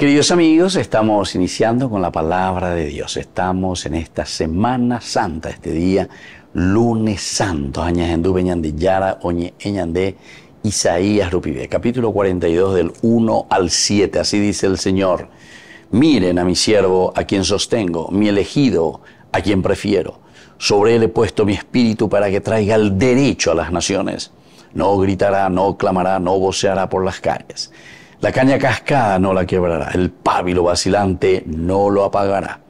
Queridos amigos, estamos iniciando con la palabra de Dios. Estamos en esta Semana Santa, este día, lunes santo. de Yara, Oñe de Isaías Rupibe, capítulo 42 del 1 al 7. Así dice el Señor. Miren a mi siervo, a quien sostengo, mi elegido, a quien prefiero. Sobre él he puesto mi espíritu para que traiga el derecho a las naciones. No gritará, no clamará, no voceará por las calles la caña cascada no la quebrará, el pábilo vacilante no lo apagará.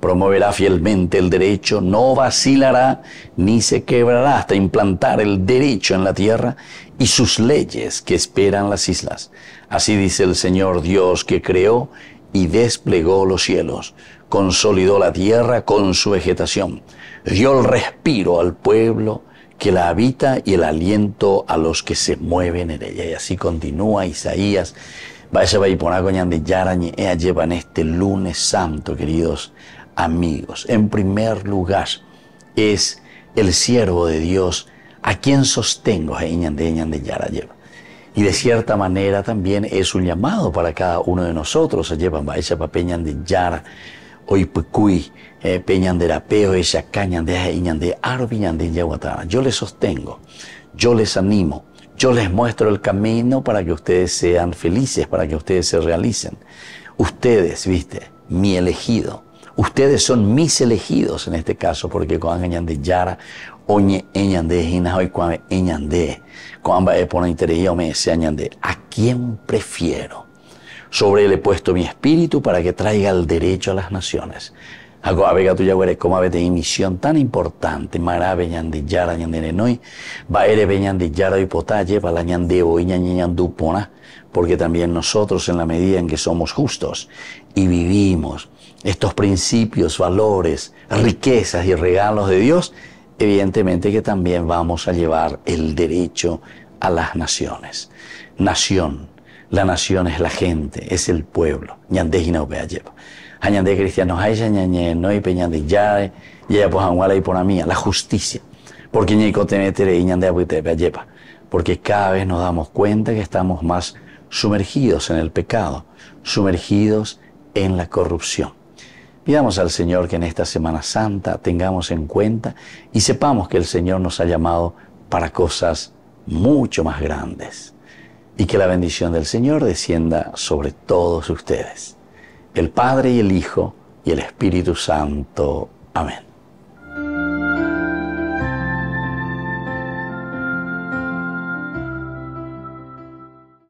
Promoverá fielmente el derecho, no vacilará ni se quebrará hasta implantar el derecho en la tierra y sus leyes que esperan las islas. Así dice el Señor Dios que creó y desplegó los cielos, consolidó la tierra con su vegetación, dio el respiro al pueblo, que la habita y el aliento a los que se mueven en ella. Y así continúa Isaías. Vaya de yarañe ella lleva en este lunes santo, queridos amigos. En primer lugar, es el siervo de Dios a quien sostengo de lleva. Y de cierta manera también es un llamado para cada uno de nosotros. Se llevan de yara hoy eh, peñanderapeo, esa de arbiñande yaguatana. Yo les sostengo, yo les animo, yo les muestro el camino para que ustedes sean felices, para que ustedes se realicen. Ustedes, viste, mi elegido. Ustedes son mis elegidos en este caso, porque cuando de yara, oñe eñande, hina hoy cuando eñande, cuando e pone interés, me añande, ¿a quién prefiero? Sobre él he puesto mi espíritu para que traiga el derecho a las naciones. Tu yagüere como de misión tan importante, mara yara y potalle, oiña ñan dupona, porque también nosotros en la medida en que somos justos y vivimos estos principios, valores, riquezas y regalos de Dios, evidentemente que también vamos a llevar el derecho a las naciones. Nación, la nación es la gente, es el pueblo. Ñande hina lleva. Añade cristianos hay ñañe no hay peñande ya ya pues anguala y por mía la justicia. Porque ñico te metere y ñande lleva. Porque cada vez nos damos cuenta que estamos más sumergidos en el pecado sumergidos en la corrupción. Pidamos al Señor que en esta Semana Santa tengamos en cuenta y sepamos que el Señor nos ha llamado para cosas mucho más grandes y que la bendición del Señor descienda sobre todos ustedes el Padre y el Hijo y el Espíritu Santo. Amén.